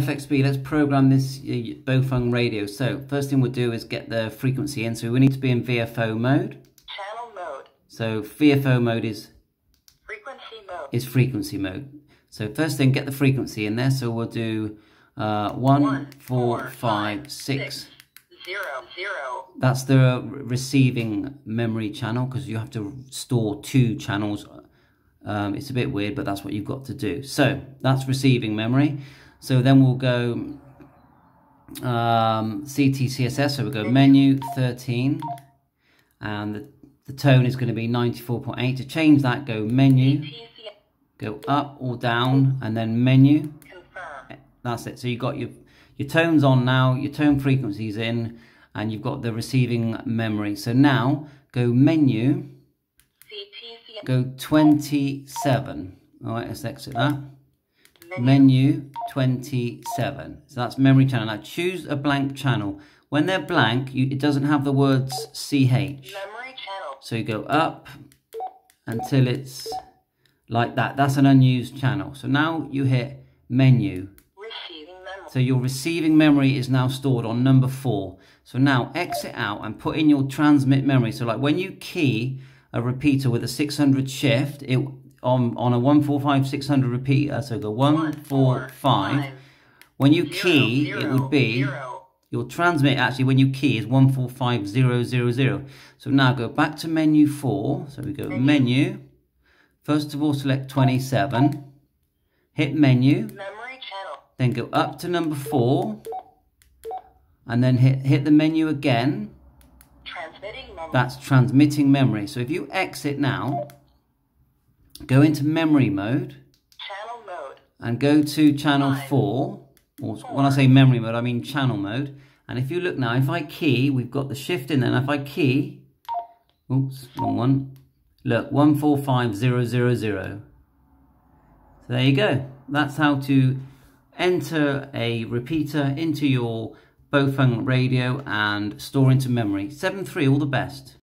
FXB, let's program this uh, Baofeng radio. So first thing we'll do is get the frequency in. So we need to be in VFO mode. Channel mode. So VFO mode is Frequency mode. is frequency mode. So first thing, get the frequency in there. So we'll do uh, one, One, four, four, five, five, six. six. Zero, zero. That's the receiving memory channel because you have to store two channels. Um, it's a bit weird, but that's what you've got to do. So that's receiving memory. So then we'll go um, CTCSS. So we'll go menu 13, and the, the tone is going to be 94.8. To change that, go menu, go up or down, and then menu. That's it. So you've got your your tones on now, your tone frequencies in, and you've got the receiving memory. So now go menu, go 27. All right, let's exit that. Menu. Menu 27. So that's memory channel. Now choose a blank channel. When they're blank, you, it doesn't have the words CH. Memory channel. So you go up until it's like that. That's an unused channel. So now you hit menu. Receiving memory. So your receiving memory is now stored on number four. So now exit out and put in your transmit memory. So like when you key a repeater with a 600 shift, it on, on a 145 600 repeater, so go one, four, five. When you Zero, key, it would be zero. your transmit actually when you key is 145000. So now go back to menu 4. So we go menu. First of all select 27. Hit menu. Memory channel. Then go up to number 4. And then hit, hit the menu again. Transmitting memory. That's transmitting memory. So if you exit now, go into memory mode Channel mode. and go to channel Five. 4. Or when I say memory mode, I mean channel mode. And if you look now, if I key, we've got the shift in there. And if I key, oops, wrong one. Look, 145000. So there you go. That's how to enter a repeater into your Baofeng radio and store into memory. 7.3, all the best.